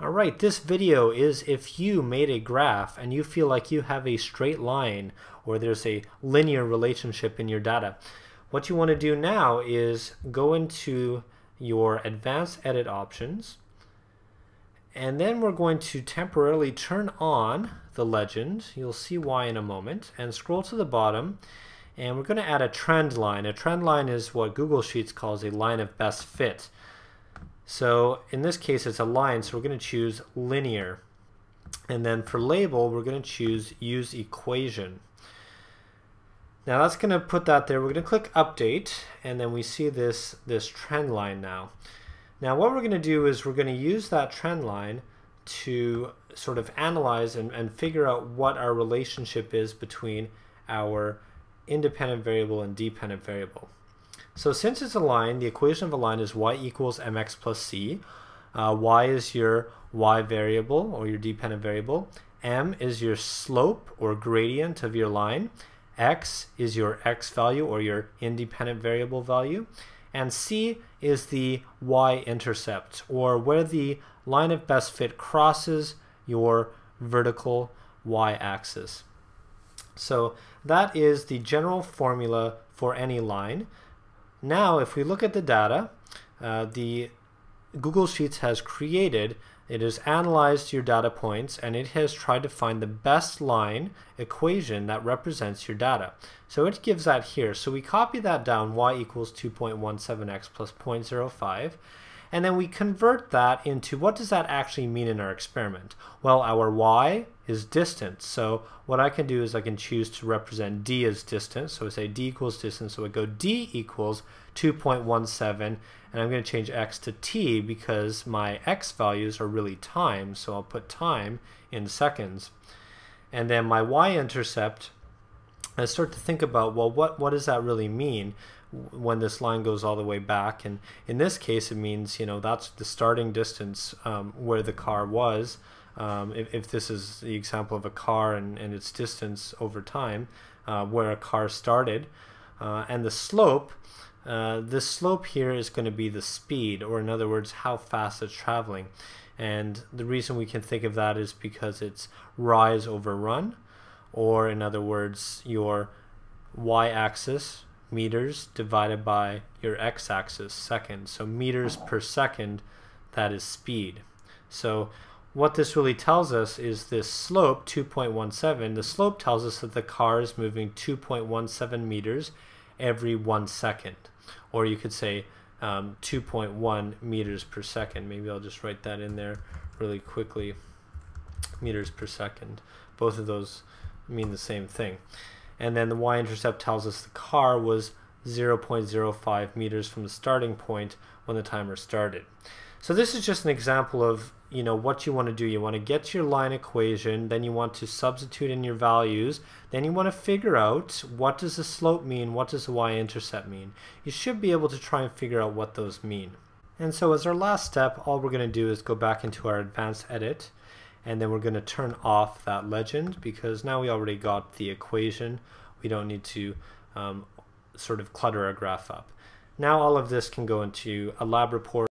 Alright, this video is if you made a graph and you feel like you have a straight line or there's a linear relationship in your data. What you want to do now is go into your advanced edit options and then we're going to temporarily turn on the legend. You'll see why in a moment and scroll to the bottom and we're going to add a trend line. A trend line is what Google Sheets calls a line of best fit. So in this case, it's a line, so we're going to choose linear. And then for label, we're going to choose use equation. Now that's going to put that there. We're going to click update, and then we see this, this trend line now. Now what we're going to do is we're going to use that trend line to sort of analyze and, and figure out what our relationship is between our independent variable and dependent variable. So since it's a line, the equation of a line is y equals mx plus c. Uh, y is your y variable or your dependent variable. m is your slope or gradient of your line. x is your x value or your independent variable value. And c is the y-intercept or where the line of best fit crosses your vertical y-axis. So that is the general formula for any line. Now, if we look at the data, uh, the Google Sheets has created, it has analyzed your data points, and it has tried to find the best line equation that represents your data. So it gives that here. So we copy that down, y equals 2.17x plus 0.05, and then we convert that into what does that actually mean in our experiment? Well, our y is distance. So what I can do is I can choose to represent d as distance. So I say d equals distance. So I go d equals 2.17 and I'm going to change x to t because my x values are really time. So I'll put time in seconds. And then my y-intercept, I start to think about, well, what, what does that really mean? when this line goes all the way back. And in this case, it means, you know, that's the starting distance um, where the car was. Um, if, if, this is the example of a car and, and its distance over time, uh, where a car started. Uh, and the slope, uh, the slope here is going to be the speed, or in other words, how fast it's traveling. And the reason we can think of that is because it's rise over run, or in other words, your y-axis meters divided by your x-axis seconds. So meters per second, that is speed. So what this really tells us is this slope, 2.17, the slope tells us that the car is moving 2.17 meters every one second. Or you could say um, 2.1 meters per second. Maybe I'll just write that in there really quickly. Meters per second. Both of those mean the same thing and then the y-intercept tells us the car was 0.05 meters from the starting point when the timer started. So this is just an example of you know what you want to do. You want to get your line equation, then you want to substitute in your values, then you want to figure out what does the slope mean, what does the y-intercept mean. You should be able to try and figure out what those mean. And so as our last step, all we're going to do is go back into our advanced edit and then we're going to turn off that legend because now we already got the equation. We don't need to um, sort of clutter our graph up. Now all of this can go into a lab report